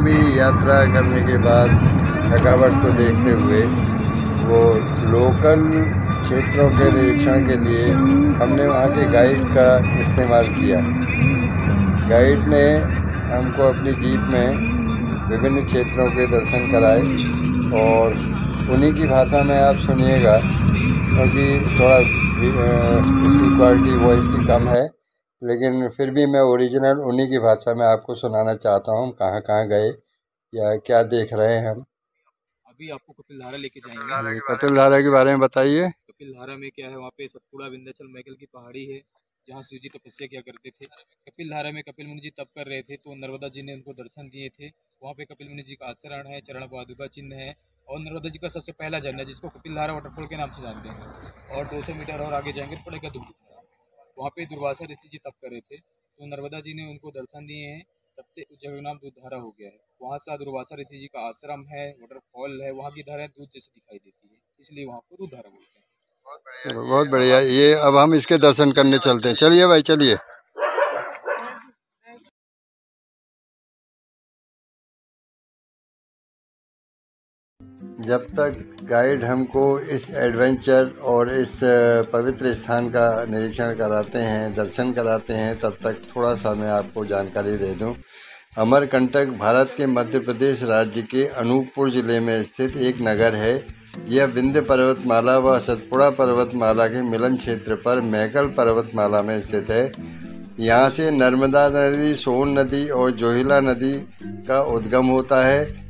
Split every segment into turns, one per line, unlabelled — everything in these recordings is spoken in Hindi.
लंबी यात्रा करने के बाद थकावट को देखते हुए वो लोकल क्षेत्रों के निरीक्षण के लिए हमने वहाँ के गाइड का इस्तेमाल किया। गाइड ने हमको अपनी जीप में विभिन्न क्षेत्रों के दर्शन कराए और उन्हीं की भाषा में आप सुनिएगा, क्योंकि थोड़ा इसकी क्वालिटी वॉइस की कम है। लेकिन फिर भी मैं ओरिजिनल उन्हीं की भाषा में आपको सुनाना चाहता हूँ कहाँ कहाँ गए या क्या देख रहे हैं हम।
अभी आपको कपिल धारा लेके जाएँगे।
कपिल धारा के बारे में बताइए।
कपिल धारा में क्या है वहाँ पे सतपुड़ा विंध्याचल मैकल की पहाड़ी है जहाँ शिव जी तपस्या किया करते थे। कपिल धारा में कपिल मुनि जी तप कर रहे थे तो नर्मदा जी ने उनको दर्शन दिए थे। वहाँ पे कपिल मुनि जी का आचरण है चरण पादुका चिन्ह है और नर्मदा जी का सबसे पहला झरना जिसको कपिल धारा वाटरफॉल के नाम से जानते हैं और 200 मीटर और आगे जाएँगे तो पड़ेगा दूर। वहाँ पे दुर्वासा ऋषि जी तप कर रहे थे तो नर्मदा जी ने उनको दर्शन दिए हैं, तब से उस जगह नाम दूधधारा हो गया है। वहाँ सा दुर्वासा ऋषि जी का आश्रम है वाटरफॉल है, वहाँ की धारा दूध जैसे दिखाई देती है, इसलिए वहाँ को दूधधारा बोलते हैं।
बहुत बढ़िया। ये, अब हम इसके दर्शन करने चलते हैं। चलिए भाई, चलिए। जब तक गाइड हमको इस एडवेंचर और इस पवित्र स्थान का निरीक्षण कराते हैं, दर्शन कराते हैं, तब तक थोड़ा सा मैं आपको जानकारी दे दूँ। अमरकंटक भारत के मध्य प्रदेश राज्य के अनूपपुर ज़िले में स्थित एक नगर है। यह विंध्य पर्वतमाला व सतपुड़ा पर्वतमाला के मिलन क्षेत्र पर मैकल पर्वतमाला में स्थित है। यहाँ से नर्मदा नदी, सोन नदी और जोहिला नदी का उद्गम होता है।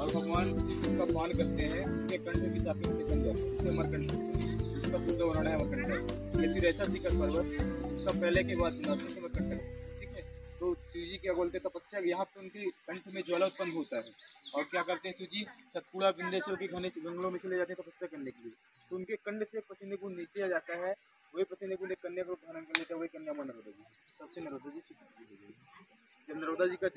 पान करते हैं उसके कंठ की निकल हैं उसके अमरकंठ जिसका बुद्ध वर्णन है अमरकंठ ये फिर ऐसा शिखर पर्वत इसका पहले के बाद अमरकंठ ठीक है तो शिव जी क्या बोलते तपस्या यहाँ पे उनकी कंठ में ज्वाला उत्पन्न होता है और क्या करते हैं शिव जी सतपुड़ा विंध्याचल के घने जंगलों में चले जाते हैं तपस्या करने के लिए तो उनके कंड से पसीने को नीचे आ जाता है। वही पसीने को कन्या को धारण कर लेते वही कन्या मंडल नर्मदा जी सबसे नरोदा जी जब नरोदा जी का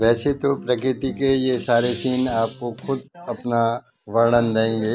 वैसे तो प्रकृति के ये सारे सीन आपको खुद अपना वर्णन देंगे।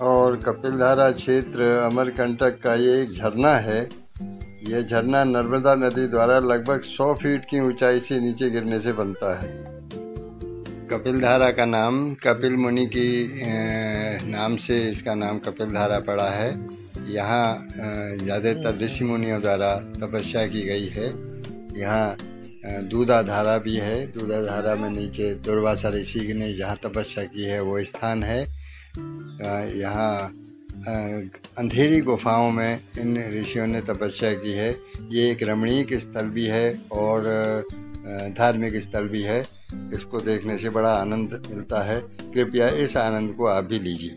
और कपिलधारा क्षेत्र अमरकंटक का ये एक झरना है। यह झरना नर्मदा नदी द्वारा लगभग 100 फीट की ऊंचाई से नीचे गिरने से बनता है। कपिलधारा का नाम कपिल मुनि की नाम से इसका नाम कपिलधारा पड़ा है। यहाँ ज़्यादातर ऋषि मुनियों द्वारा तपस्या की गई है। यहाँ दूधा धारा भी है। दूधा धारा में नीचे दुर्वासा ऋषि ने जहाँ तपस्या की है, वो स्थान है। यहाँ अंधेरी गुफाओं में इन ऋषियों ने तपस्या की है। ये एक रमणीक स्थल भी है और धार्मिक स्थल भी है। इसको देखने से बड़ा आनंद मिलता है। कृपया इस आनंद को आप भी लीजिए।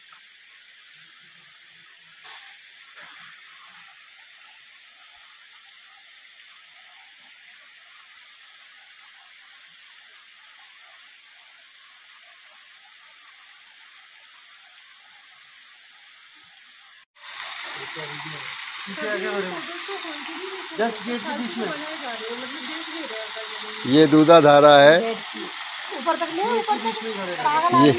तक ले ऊपर तक। पागल
ये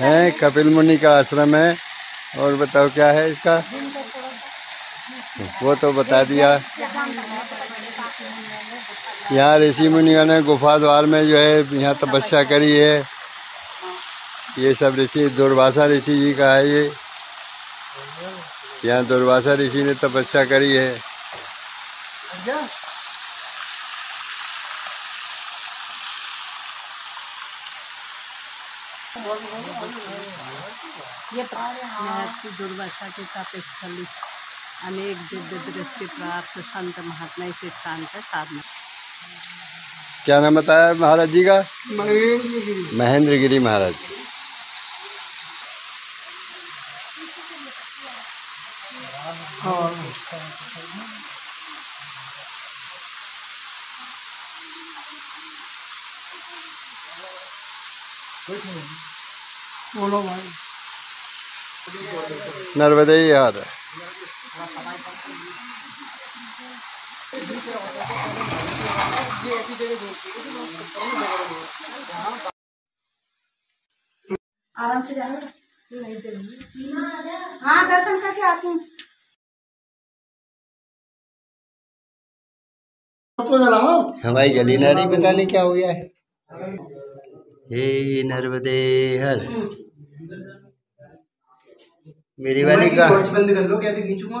है कपिल मुनि का आश्रम है। और बताओ क्या है इसका? वो तो बता दिया। यहाँ ऋषि मुनियों ने गुफा द्वार में जो है यहाँ तपस्या करी है। ये सब ऋषि दुर्वासा ऋषि जी का है ये। यहाँ दुर्वासा ऋषि ने तपस्या करी है।
ये
महर्षि दुर्वासा के तपस्थली अनेक दिव्य दृष्टि प्राप्त संत महात्मा इस स्थान का साधना।
क्या नाम बताया महाराज जी का? महेंद्र गिरी महाराज। नर्मदे यार
आराम से जाना हाँ दर्शन करके आती हूँ।
हमारी जली नारी पता नहीं क्या हो गया है? हे नर्मदे हर। मेरी वाली का
बंद कर लो कैसे खींचूँगा?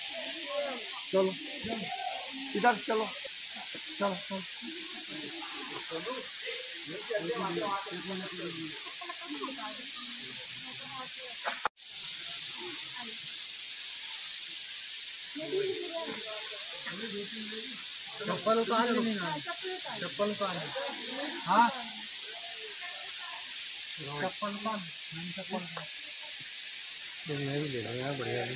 इधर चलो। चलो चलो। चप्पल उतार चप्पल उतार हाँ? चप्पल उतार चप्पल मैं भी ले लूँगा बढ़िया चप्पल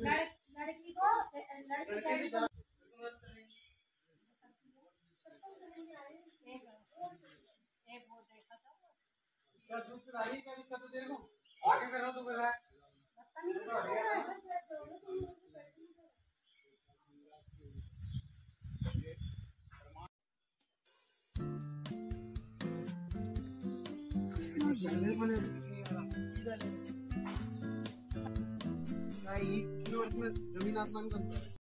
लड़की को लड़की को क्या दूसरा ही
क्या दिक्कत देखो आगे
करो तो कर रहा है Mandan.